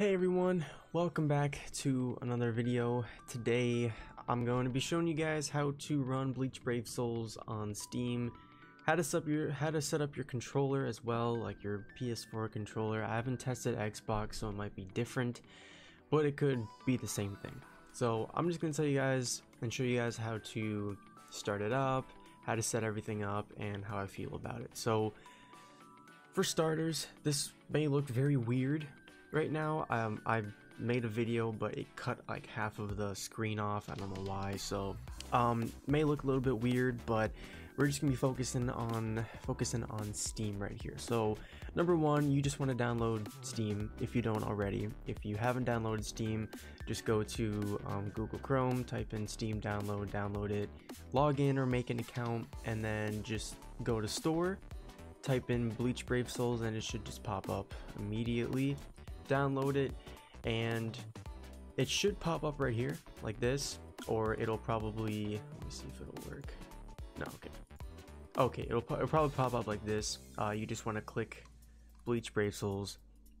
Hey everyone, welcome back to another video. Today I'm going to be showing you guys how to run Bleach Brave Souls on Steam, how to set up your how to set up your controller as well, like your PS4 controller. I haven't tested Xbox, so it might be different, but it could be the same thing. So I'm just gonna tell you guys and show you guys how to start it up, how to set everything up, and how I feel about it. So for starters, this may look very weird right now. Um, I've made a video, but it cut like half of the screen off. I don't know why. So, um, may look a little bit weird, but we're just gonna be focusing on focusing on Steam right here. So, number one, you just want to download Steam if you don't already. If you haven't downloaded Steam, just go to um, Google Chrome, type in Steam download, download it, log in or make an account, and then just go to store type in Bleach Brave Souls and it should just pop up immediately download it and it should pop up right here like this or it'll probably let me see if it'll work. No okay. Okay it'll, it'll probably pop up like this. Uh, you just want to click bleach brave souls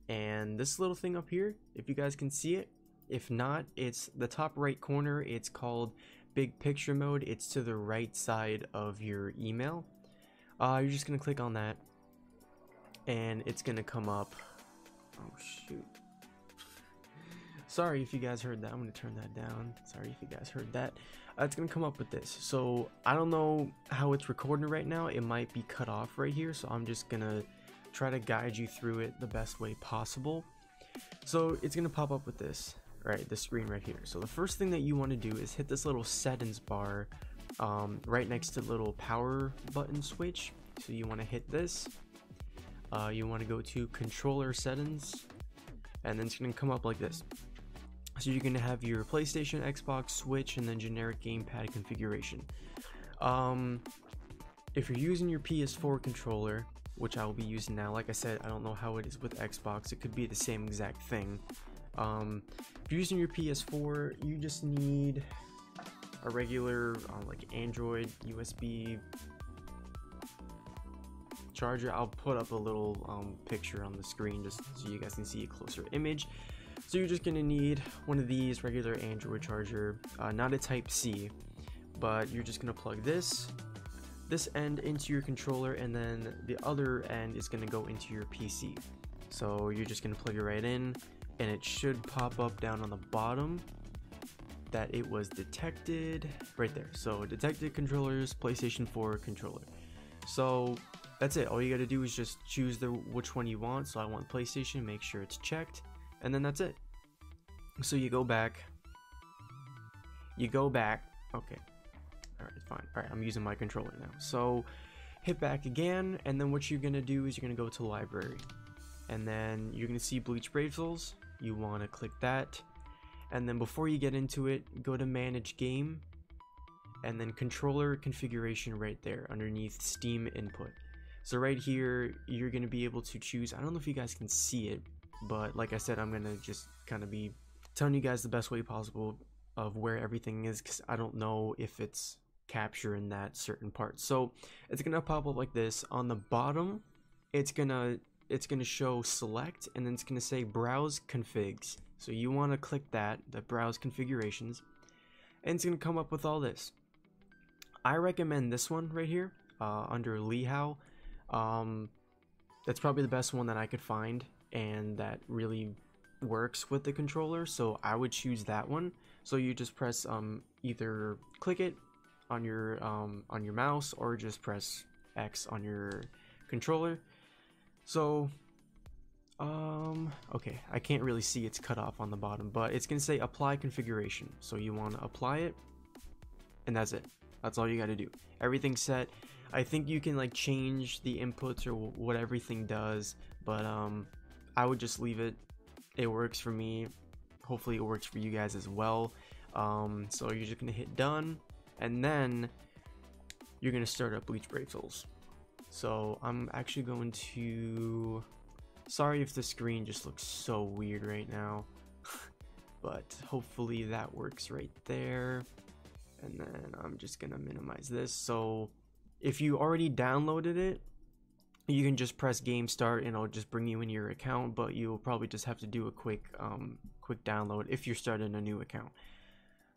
and this little thing up here if you guys can see it. If not it's the top right corner it's called big picture mode. It's to the right side of your email. Uh, you're just gonna click on that and it's gonna come up Oh shoot. Sorry if you guys heard that. I'm gonna turn that down. Sorry if you guys heard that. Uh, it's gonna come up with this. So I don't know how it's recording right now. It might be cut off right here. So I'm just gonna try to guide you through it the best way possible. So it's gonna pop up with this, right? The screen right here. So the first thing that you want to do is hit this little settings bar um, right next to the little power button switch. So you want to hit this uh, you want to go to controller settings and then it's going to come up like this so you're going to have your PlayStation, Xbox, Switch, and then generic gamepad configuration. Um, if you're using your PS4 controller, which I will be using now, like I said, I don't know how it is with Xbox. It could be the same exact thing. Um, if you're using your PS4, you just need a regular uh, like Android USB charger. I'll put up a little um, picture on the screen just so you guys can see a closer image. So you're just gonna need one of these regular Android charger, uh, not a Type C, but you're just gonna plug this, this end into your controller, and then the other end is gonna go into your PC. So you're just gonna plug it right in, and it should pop up down on the bottom that it was detected right there. So detected controllers, PlayStation 4 controller. So that's it. All you gotta do is just choose the which one you want. So I want PlayStation, make sure it's checked, and then that's it. So you go back. You go back. Okay. Alright, fine. Alright, I'm using my controller now. So hit back again, and then what you're gonna do is you're gonna go to library. And then you're gonna see Bleach Brave Souls. You wanna click that. And then before you get into it, go to manage game and then controller configuration right there underneath Steam input. So right here, you're going to be able to choose, I don't know if you guys can see it, but like I said, I'm going to just kind of be telling you guys the best way possible of where everything is because I don't know if it's capturing that certain part. So it's going to pop up like this. On the bottom, it's going to it's going to show select and then it's going to say browse configs. So you want to click that, the browse configurations, and it's going to come up with all this. I recommend this one right here uh, under Lihao um, that's probably the best one that I could find and that really works with the controller. So I would choose that one. So you just press um, either click it on your um, on your mouse or just press X on your controller. So um okay i can't really see it's cut off on the bottom but it's gonna say apply configuration so you want to apply it and that's it that's all you got to do everything's set I think you can like change the inputs or what everything does, but um, I would just leave it. It works for me. Hopefully it works for you guys as well. Um, so you're just gonna hit done, and then you're gonna start up Bleach Brave. So I'm actually going to. Sorry if the screen just looks so weird right now, but hopefully that works right there. And then I'm just gonna minimize this. So if you already downloaded it, you can just press game start and it'll just bring you in your account but you'll probably just have to do a quick um, quick download if you're starting a new account.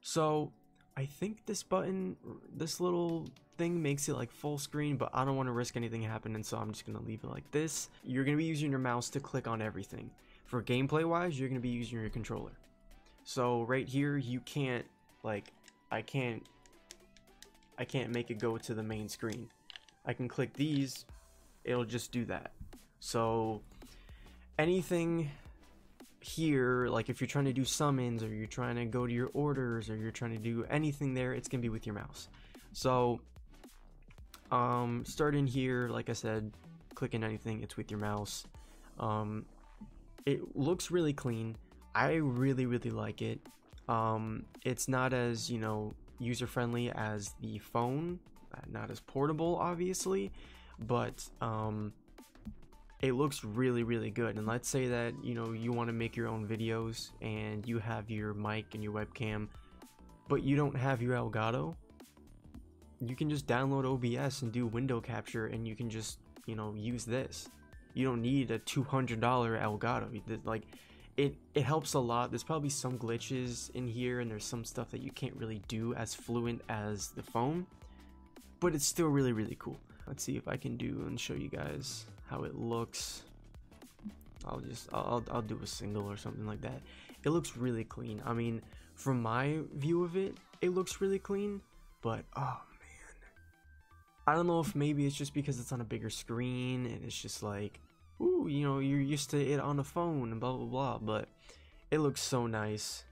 So I think this button this little thing makes it like full screen but I don't want to risk anything happening so I'm just gonna leave it like this. You're gonna be using your mouse to click on everything. For gameplay wise you're gonna be using your controller. So right here you can't like I can't I can't make it go to the main screen I can click these it'll just do that. So anything here, like if you're trying to do summons or you're trying to go to your orders or you're trying to do anything there, it's gonna be with your mouse. So um, starting here, like I said, clicking anything, it's with your mouse. Um, it looks really clean. I really, really like it. Um, it's not as, you know, user friendly as the phone, uh, not as portable, obviously, but um, it looks really really good. And let's say that you know you want to make your own videos and you have your mic and your webcam but you don't have your Elgato you can just download OBS and do window capture and you can just you know use this. You don't need a $200 Elgato. Like it it helps a lot there's probably some glitches in here and there's some stuff that you can't really do as fluent as the phone but it's still really really cool Let's see if I can do and show you guys how it looks. I'll just, I'll, I'll do a single or something like that. It looks really clean. I mean, from my view of it, it looks really clean, but oh man. I don't know if maybe it's just because it's on a bigger screen and it's just like, ooh, you know, you're used to it on a phone and blah blah blah, but it looks so nice.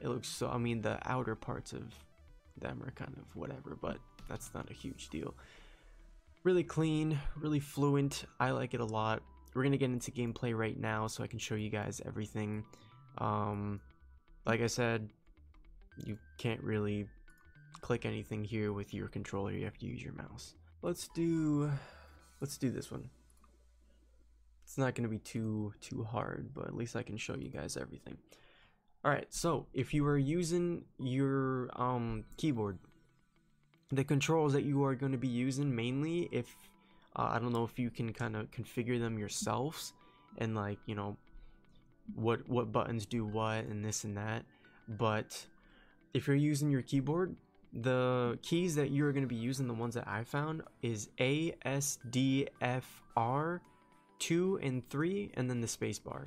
It looks so, I mean, the outer parts of them are kind of whatever, but that's not a huge deal really clean, really fluent. I like it a lot. We're gonna get into gameplay right now so I can show you guys everything. Um, like I said, you can't really click anything here with your controller. You have to use your mouse. Let's do, let's do this one. It's not gonna be too too hard, but at least I can show you guys everything. All right, so if you are using your um, keyboard the controls that you are going to be using mainly if uh, I don't know if you can kind of configure them yourselves and like you know what what buttons do what and this and that but if you're using your keyboard the keys that you're going to be using the ones that I found is A S D F R 2 and 3 and then the spacebar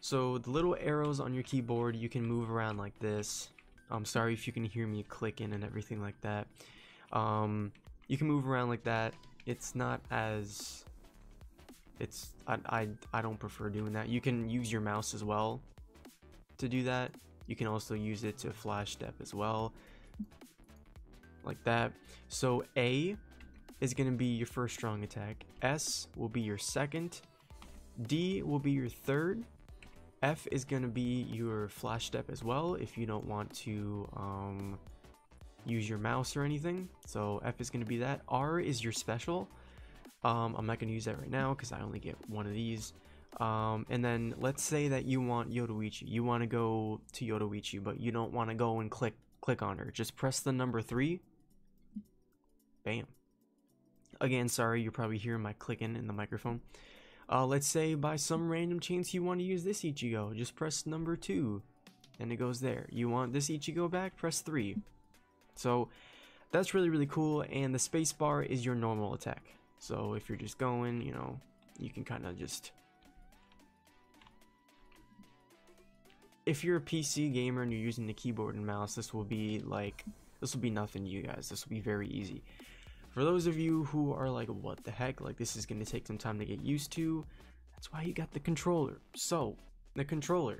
so the little arrows on your keyboard you can move around like this I'm sorry if you can hear me clicking and everything like that um, you can move around like that. It's not as it's I, I, I don't prefer doing that. You can use your mouse as well to do that. You can also use it to flash step as well. Like that. So A is going to be your first strong attack. S will be your second. D will be your third. F is going to be your flash step as well if you don't want to um, use your mouse or anything. So F is going to be that. R is your special. Um, I'm not going to use that right now because I only get one of these. Um, and then let's say that you want Yoruichi. You want to go to Yoruichi, but you don't want to go and click click on her. Just press the number three. Bam. Again, sorry, you're probably hearing my clicking in the microphone. Uh, let's say by some random chance you want to use this Ichigo. Just press number two, and it goes there. You want this Ichigo back? Press three. So that's really, really cool. And the spacebar is your normal attack. So if you're just going, you know, you can kind of just... If you're a PC gamer and you're using the keyboard and mouse, this will be like, this will be nothing to you guys. This will be very easy. For those of you who are like, what the heck, like this is to take some time to get used to, that's why you got the controller. So, the controller.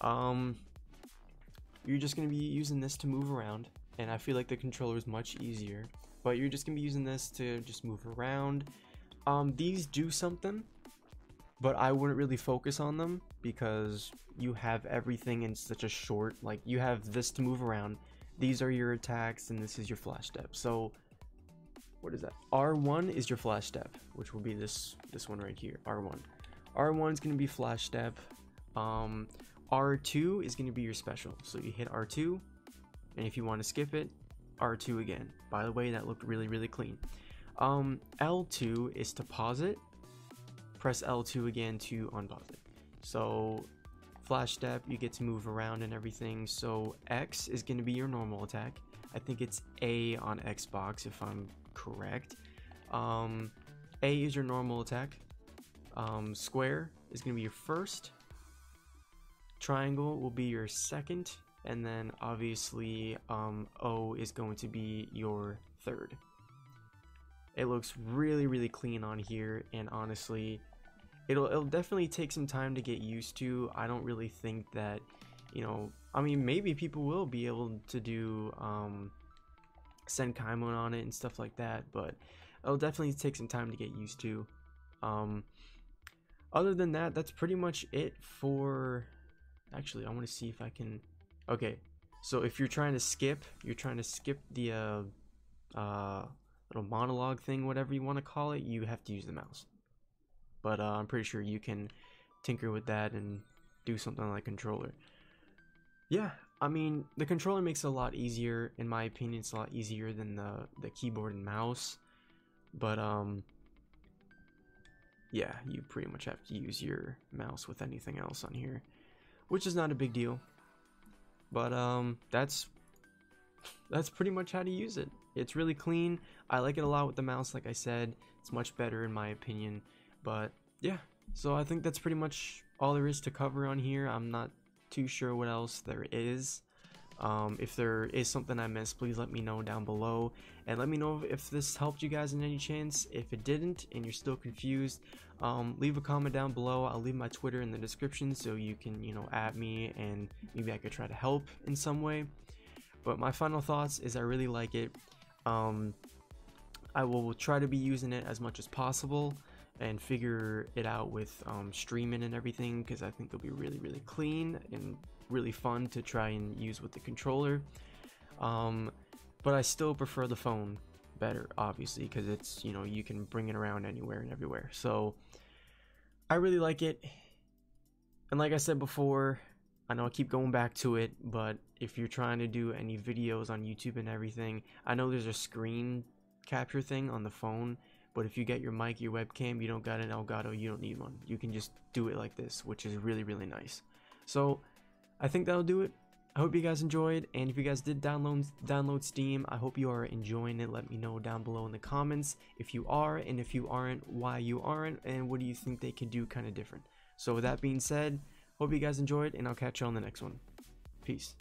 Um, you're just to be using this to move around and I feel like the controller is much easier. But you're just gonna be using this to just move around. Um, these do something, but I wouldn't really focus on them because you have everything in such a short, like you have this to move around. These are your attacks and this is your flash step. So what is that? R1 is your flash step, which will be this this one right here, R1. R1 is going to be flash step. Um, R2 is going to be your special. So you hit R2, and if you want to skip it, R2 again. By the way, that looked really, really clean. Um, L2 is to pause it, press L2 again to unpause it. So flash step, you get to move around and everything. So X is going to be your normal attack. I think it's A on Xbox if I'm correct. Um, A is your normal attack. Um, square is going to be your first. Triangle will be your second. And then obviously um, O is going to be your third. It looks really, really clean on here. And honestly, it'll, it'll definitely take some time to get used to. I don't really think that, you know, I mean, maybe people will be able to do um, Senkaimon on it and stuff like that, but it'll definitely take some time to get used to. Um, other than that, that's pretty much it for. Actually, I want to see if I can. Okay, so if you're trying to skip, you're trying to skip the uh, uh, little monologue thing, whatever you want to call it, you have to use the mouse. But uh, I'm pretty sure you can tinker with that and do something like controller. Yeah, I mean, the controller makes it a lot easier. In my opinion, it's a lot easier than the, the keyboard and mouse. But, um, yeah, you pretty much have to use your mouse with anything else on here. Which is not a big deal. But, um, that's, that's pretty much how to use it. It's really clean. I like it a lot with the mouse, like I said. It's much better in my opinion. But, yeah. So I think that's pretty much all there is to cover on here. I'm not too sure what else there is. Um, if there is something I missed, please let me know down below. And let me know if this helped you guys in any chance. If it didn't and you're still confused, um, leave a comment down below. I'll leave my Twitter in the description so you can, you know, add me and maybe I could try to help in some way. But my final thoughts is I really like it. Um, I will try to be using it as much as possible and figure it out with um, streaming and everything because I think it'll be really really clean and really fun to try and use with the controller. Um, but I still prefer the phone better obviously because it's you know you can bring it around anywhere and everywhere. So I really like it. And like I said before I know I keep going back to it but if you're trying to do any videos on YouTube and everything I know there's a screen capture thing on the phone but if you get your mic, your webcam, you don't got an Elgato, you don't need one. You can just do it like this, which is really, really nice. So I think that'll do it. I hope you guys enjoyed, and if you guys did download download Steam, I hope you are enjoying it. Let me know down below in the comments if you are, and if you aren't, why you aren't, and what do you think they could do kind of different. So with that being said, hope you guys enjoyed, and I'll catch you on the next one. Peace.